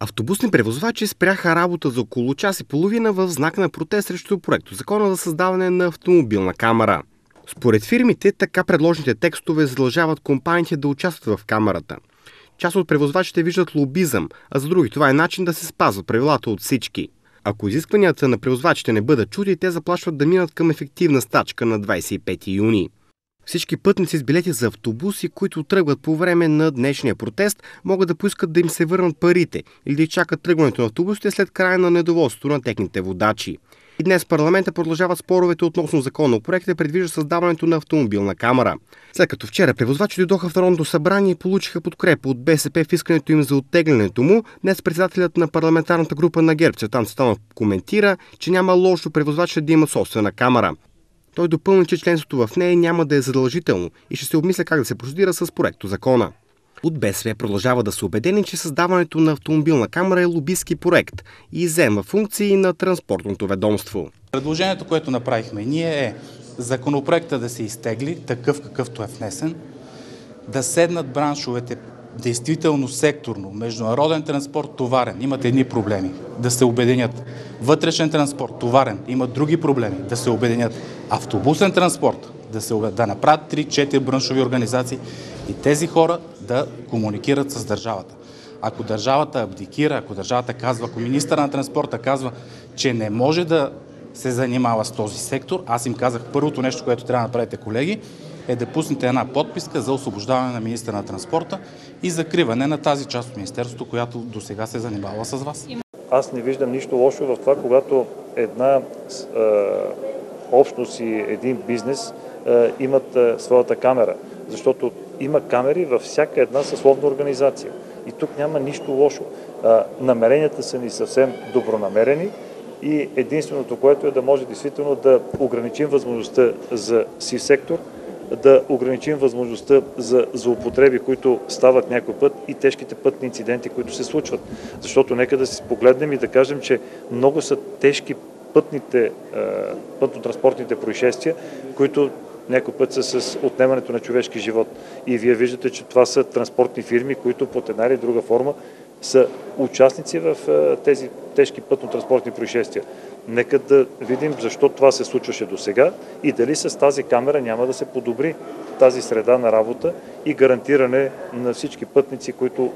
Автобусни превозвачи спряха работа за около час и половина в знак на протест срещу проекто закона за създаване на автомобилна камера. Според фирмите, така предложените текстове задължават компаниите да участват в камерата. Част от превозвачите виждат лобизъм, а за други това е начин да се спазват правилата от всички. Ако изискванията на превозвачите не бъдат чути, те заплашват да минат към ефективна стачка на 25 юни. Всички пътници с билети за автобуси, които тръгват по време на днешния протест, могат да поискат да им се върнат парите или да чакат тръгването на автобусите след края на недоволството на техните водачи. И днес парламента продължават споровете относно законопроекта, предвижда създаването на автомобилна камера. След като вчера превозвачи дойдоха в Народното събрание и получиха подкрепа от БСП в искането им за оттеглянето му, днес председателят на парламентарната група на ГЕРБ Цветан Цветанов коментира, че няма лошо превозвачите да имат собствена камера. Той допълни, че членството в нея няма да е задължително и ще се обмисля как да се процедира с проекто закона. От БСП продължава да са убедени, че създаването на автомобилна камера е лобистки проект и взема функции на транспортното ведомство. Предложението, което направихме ние е законопроекта да се изтегли, такъв какъвто е внесен, да седнат браншовете действително секторно, международен транспорт, товарен, имат едни проблеми, да се обединят. Вътрешен транспорт, товарен, имат други проблеми, да се обединят. Автобусен транспорт, да, се, да направят 3-4 браншови организации и тези хора да комуникират с държавата. Ако държавата абдикира, ако държавата казва, ако министър на транспорта казва, че не може да се занимава с този сектор, аз им казах първото нещо, което трябва да направите, колеги, е да пуснете една подписка за освобождаване на министра на транспорта и закриване на тази част от Министерството, която до сега се занимава с вас. Аз не виждам нищо лошо в това, когато една е, общност и един бизнес е, имат е, своята камера. Защото има камери във всяка една съсловна организация. И тук няма нищо лошо. Е, намеренията са ни съвсем добронамерени и единственото, което е да може действително да ограничим възможността за сив сектор, да ограничим възможността за злоупотреби, които стават някой път и тежките пътни инциденти, които се случват. Защото нека да си погледнем и да кажем, че много са тежки пътните, пътно-транспортните происшествия, които някой път са с отнемането на човешки живот. И вие виждате, че това са транспортни фирми, които под една или друга форма са участници в тези тежки пътно-транспортни происшествия. Нека да видим защо това се случваше до сега и дали с тази камера няма да се подобри тази среда на работа и гарантиране на всички пътници, които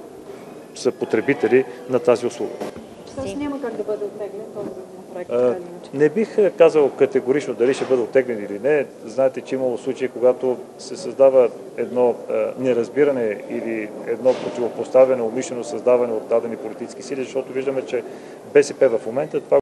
са потребители на тази услуга. Тоест няма как да бъде оттеглен този законопроект, Не бих казал категорично дали ще бъде оттеглен или не. Знаете, че имало случаи, когато се създава едно неразбиране или едно противопоставяне, умишлено създаване от дадени политически сили, защото виждаме, че БСП в момента това